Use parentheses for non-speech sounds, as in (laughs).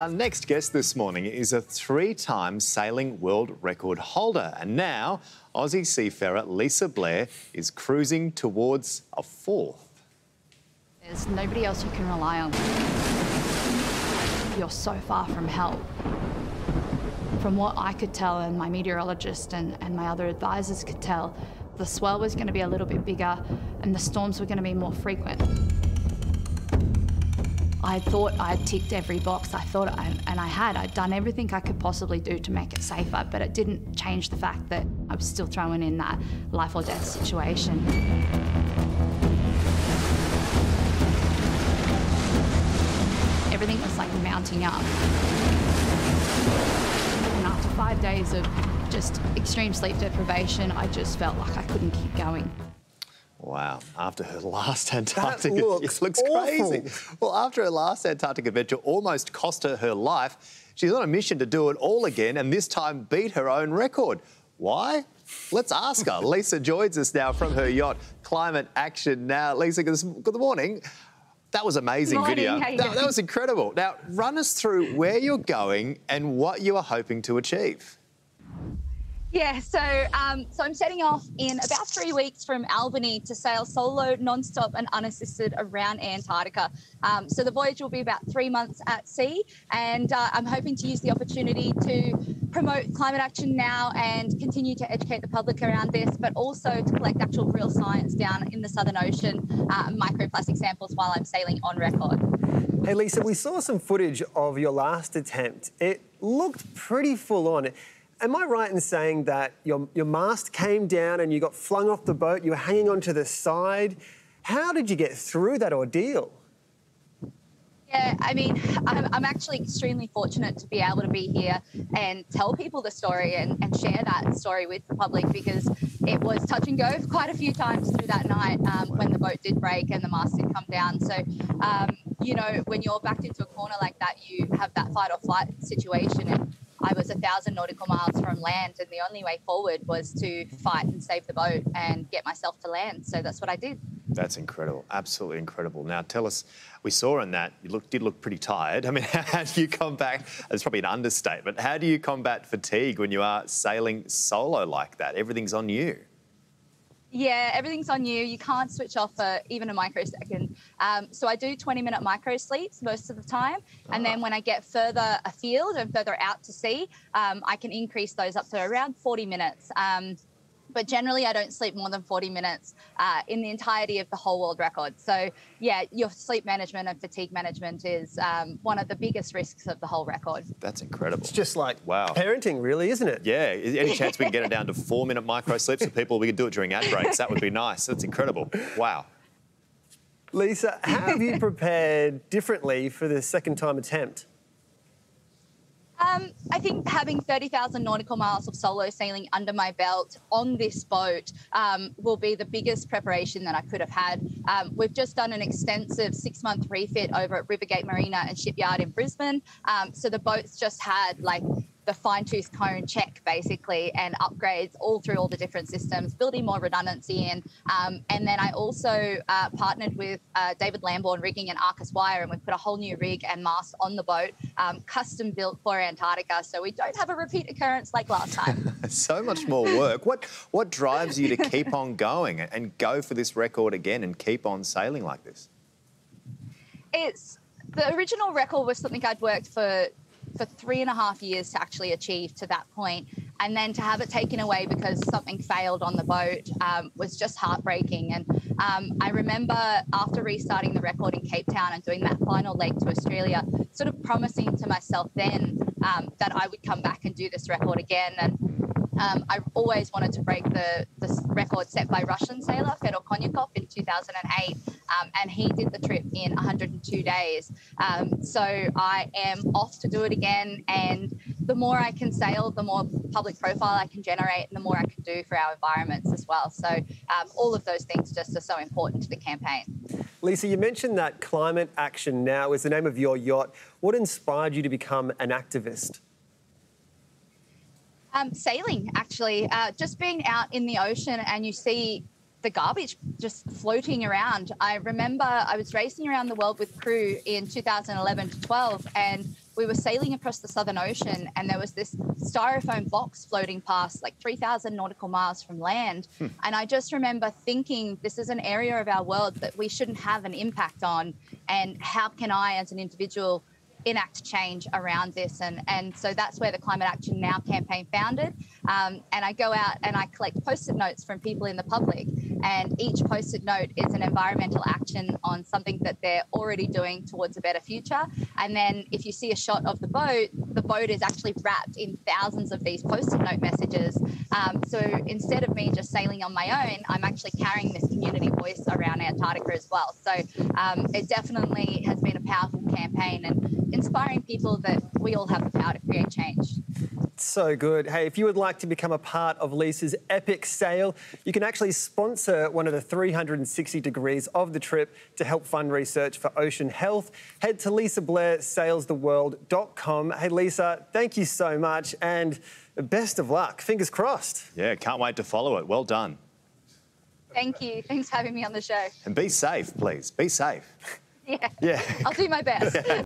Our next guest this morning is a three time sailing world record holder. And now, Aussie seafarer Lisa Blair is cruising towards a fourth. There's nobody else you can rely on. You're so far from help. From what I could tell, and my meteorologist and, and my other advisors could tell, the swell was going to be a little bit bigger and the storms were going to be more frequent. I thought I'd ticked every box. I thought, I, and I had. I'd done everything I could possibly do to make it safer, but it didn't change the fact that I was still thrown in that life or death situation. Everything was like mounting up. And after five days of just extreme sleep deprivation, I just felt like I couldn't keep going. Wow. After her (laughs) last Antarctic that looks, it looks crazy. Well, after her last Antarctic adventure almost cost her her life, she's on a mission to do it all again and this time beat her own record. Why? Let's ask her. (laughs) Lisa joins us now from her yacht, Climate Action Now. Lisa, good good morning. That was amazing Morning, video. That, that was incredible. Now, run us through where you're going and what you are hoping to achieve. Yeah, so um, so I'm setting off in about three weeks from Albany to sail solo, non-stop, and unassisted around Antarctica. Um, so the voyage will be about three months at sea, and uh, I'm hoping to use the opportunity to promote climate action now and continue to educate the public around this, but also to collect actual real science down in the Southern Ocean, uh, microplastic samples while I'm sailing on record. Hey, Lisa, we saw some footage of your last attempt. It looked pretty full on. Am I right in saying that your, your mast came down and you got flung off the boat? You were hanging onto the side. How did you get through that ordeal? Yeah, I mean, I'm, I'm actually extremely fortunate to be able to be here and tell people the story and, and share that story with the public because it was touch and go quite a few times through that night um, when the boat did break and the mast did come down. So, um, you know, when you're backed into a corner like that, you have that fight or flight situation. And I was a thousand nautical miles from land, and the only way forward was to fight and save the boat and get myself to land. So that's what I did. That's incredible, absolutely incredible. Now, tell us, we saw in that you look, did look pretty tired. I mean, (laughs) how do you combat? It's probably an understatement. How do you combat fatigue when you are sailing solo like that? Everything's on you. Yeah, everything's on you. You can't switch off for even a microsecond. Um, so I do 20 minute micro sleeps most of the time. And then when I get further afield and further out to sea, um, I can increase those up to around 40 minutes. Um, but generally, I don't sleep more than 40 minutes uh, in the entirety of the whole world record. So, yeah, your sleep management and fatigue management is um, one of the biggest risks of the whole record. That's incredible. It's just like Wow. parenting, really, isn't it? Yeah, any chance we can get it down to four minute micro sleeps for people? We could do it during ad breaks. That would be nice. That's incredible. Wow. Lisa, (laughs) how have you prepared differently for the second time attempt? Um, I think having 30,000 nautical miles of solo sailing under my belt on this boat um, will be the biggest preparation that I could have had. Um, we've just done an extensive six month refit over at Rivergate Marina and Shipyard in Brisbane. Um, so the boat's just had like the fine tooth comb check basically and upgrades all through all the different systems, building more redundancy in. Um, and then I also uh, partnered with uh, David Lamborn Rigging and Arcus Wire, and we've put a whole new rig and mast on the boat, um, custom built for Antarctica. So we don't have a repeat occurrence like last time. (laughs) So much more work. What what drives you to keep on going and go for this record again and keep on sailing like this? it's the original record was something I'd worked for for three and a half years to actually achieve to that point, and then to have it taken away because something failed on the boat um, was just heartbreaking. And um, I remember after restarting the record in Cape Town and doing that final leg to Australia, sort of promising to myself then um, that I would come back and do this record again. And um, I always wanted to break the, record set by Russian sailor Fedor Konyukhov in 2008, um, and he did the trip in 102 days. Um, so I am off to do it again, and the more I can sail, the more public profile I can generate, and the more I can do for our environments as well. So um, all of those things just are so important to the campaign. Lisa, you mentioned that Climate Action Now is the name of your yacht. What inspired you to become an activist? Um, sailing, actually, uh, just being out in the ocean and you see the garbage just floating around. I remember I was racing around the world with crew in 2011 to 12, and we were sailing across the Southern Ocean and there was this styrofoam box floating past like 3,000 nautical miles from land. Hmm. And I just remember thinking this is an area of our world that we shouldn't have an impact on. And how can I, as an individual, enact change around this. And, and so that's where the Climate Action Now campaign founded. Um, and I go out and I collect post it notes from people in the public. And each post it note is an environmental action on something that they're already doing towards a better future. And then if you see a shot of the boat, the boat is actually wrapped in thousands of these post it note messages. Um, so instead of me just sailing on my own, I'm actually carrying this community voice around Antarctica as well. So um, it definitely has been a powerful campaign. And inspiring people that we all have the power to create change. So good. Hey, if you would like to become a part of Lisa's epic sail, you can actually sponsor one of the 360 degrees of the trip to help fund research for ocean health. Head to lisablairsailstheworld.com. Hey, Lisa, thank you so much and best of luck. Fingers crossed. Yeah, can't wait to follow it. Well done. Thank you. Thanks for having me on the show. And be safe, please. Be safe. Yeah. Yeah. I'll do my best.